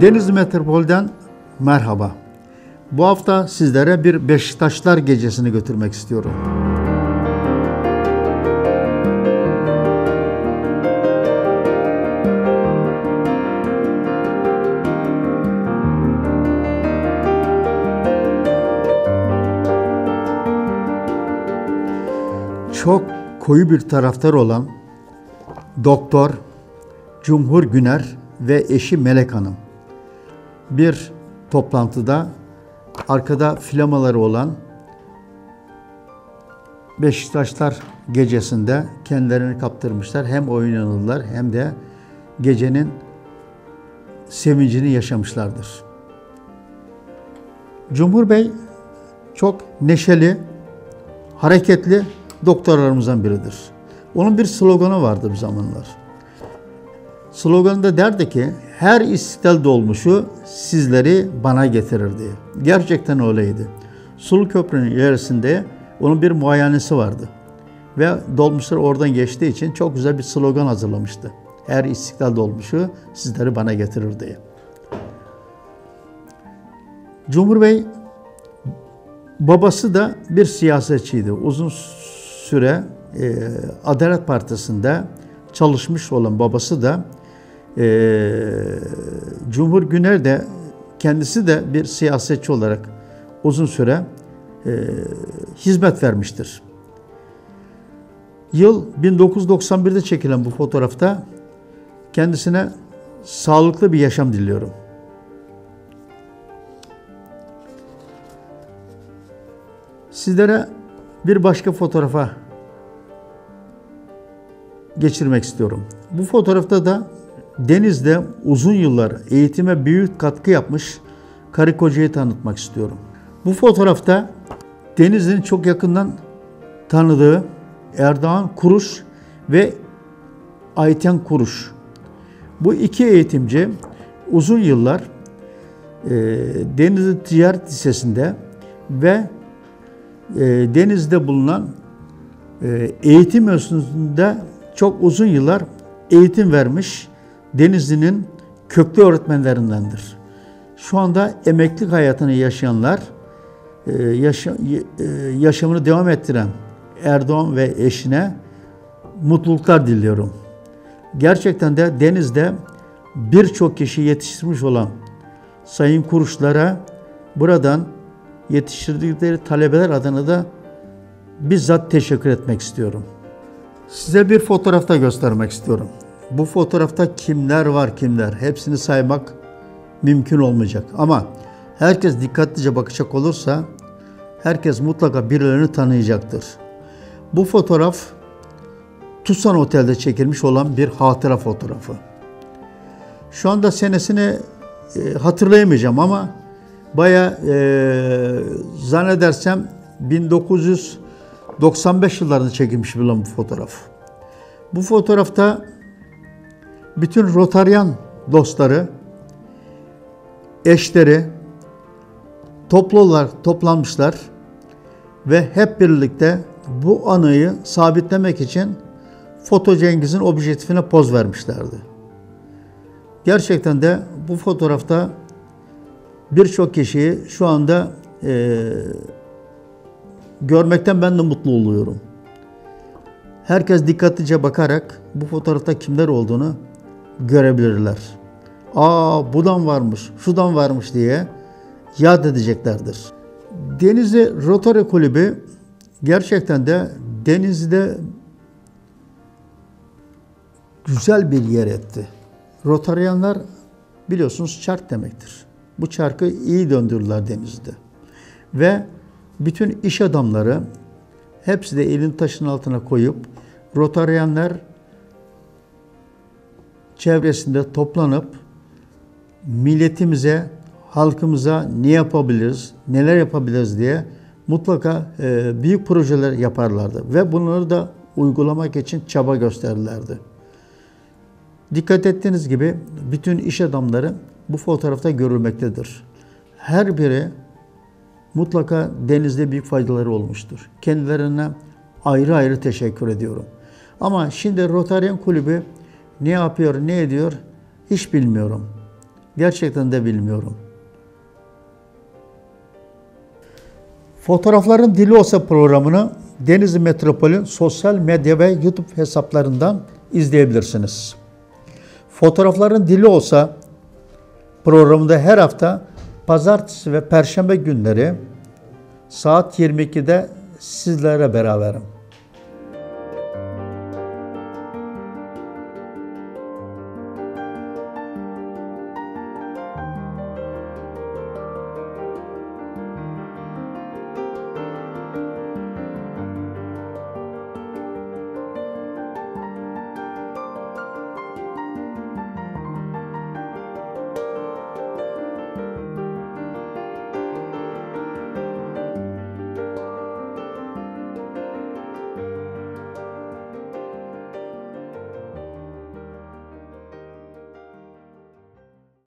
Denizli Metropol'den merhaba. Bu hafta sizlere bir Beşiktaşlar gecesini götürmek istiyorum. Çok koyu bir taraftar olan Doktor Cumhur Güner ve eşi Melek Hanım bir toplantıda arkada flamaları olan Beşiktaşlar gecesinde kendilerini kaptırmışlar. Hem oynanırlar hem de gecenin sevincini yaşamışlardır. Cumhur Bey çok neşeli, hareketli doktorlarımızdan biridir. Onun bir sloganı vardı bir zamanlar. Sloganında derdi ki her istiklal dolmuşu sizleri bana getirir diye. Gerçekten öyleydi. Sulu Köprü'nün ilerisinde onun bir muayenesi vardı. Ve dolmuşlar oradan geçtiği için çok güzel bir slogan hazırlamıştı. Her istiklal dolmuşu sizleri bana getirir diye. Cumhur Bey babası da bir siyasetçiydi. Uzun süre e, Adalet Partisi'nde çalışmış olan babası da e, Cumhur Güner de kendisi de bir siyasetçi olarak uzun süre e, hizmet vermiştir. Yıl 1991'de çekilen bu fotoğrafta kendisine sağlıklı bir yaşam diliyorum. Sizlere bir başka fotoğrafa geçirmek istiyorum. Bu fotoğrafta da Deniz'de uzun yıllar eğitime büyük katkı yapmış karı kocayı tanıtmak istiyorum. Bu fotoğrafta Deniz'in çok yakından tanıdığı Erdoğan Kuruş ve Ayten Kuruş. Bu iki eğitimci uzun yıllar e, Denizli Ticaret Lisesi'nde ve e, Deniz'de bulunan e, eğitim enstitüsünde çok uzun yıllar eğitim vermiş Denizli'nin köklü öğretmenlerindendir. Şu anda emeklilik hayatını yaşayanlar, e, e, yaşamını devam ettiren Erdoğan ve eşine mutluluklar diliyorum. Gerçekten de Deniz'de birçok kişi yetiştirmiş olan sayın kuruşlara buradan yetiştirdikleri talebeler adına da bizzat teşekkür etmek istiyorum. Size bir fotoğrafta göstermek istiyorum. Bu fotoğrafta kimler var kimler hepsini saymak mümkün olmayacak. Ama herkes dikkatlice bakacak olursa herkes mutlaka birilerini tanıyacaktır. Bu fotoğraf Tucson Otel'de çekilmiş olan bir hatıra fotoğrafı. Şu anda senesini e, hatırlayamayacağım ama baya e, zannedersem 1995 yıllarında çekilmiş bir bu fotoğraf. Bu fotoğrafta bütün Rotaryan dostları, eşleri toplu olarak toplanmışlar ve hep birlikte bu anıyı sabitlemek için Foto Cengiz'in objektifine poz vermişlerdi. Gerçekten de bu fotoğrafta birçok kişiyi şu anda e, görmekten ben de mutlu oluyorum. Herkes dikkatlice bakarak bu fotoğrafta kimler olduğunu görebilirler. Aa budan varmış, şudan varmış diye yad edeceklerdir. Denizli Rotary Kulübü gerçekten de Denizli'de güzel bir yer etti. Rotaryanlar biliyorsunuz çark demektir. Bu çarkı iyi döndürdüler denizde. Ve bütün iş adamları hepsi de elin taşın altına koyup Rotaryanlar çevresinde toplanıp milletimize, halkımıza ne yapabiliriz, neler yapabiliriz diye mutlaka e, büyük projeler yaparlardı ve bunları da uygulamak için çaba gösterirlerdi. Dikkat ettiğiniz gibi bütün iş adamları bu fotoğrafta görülmektedir. Her biri mutlaka denizde büyük faydaları olmuştur. Kendilerine ayrı ayrı teşekkür ediyorum. Ama şimdi Rotaryen Kulübü ne yapıyor, ne ediyor hiç bilmiyorum. Gerçekten de bilmiyorum. Fotoğrafların Dili Olsa programını Denizli Metropolü sosyal medya ve YouTube hesaplarından izleyebilirsiniz. Fotoğrafların Dili Olsa programında her hafta pazartesi ve perşembe günleri saat 22'de sizlere beraberim.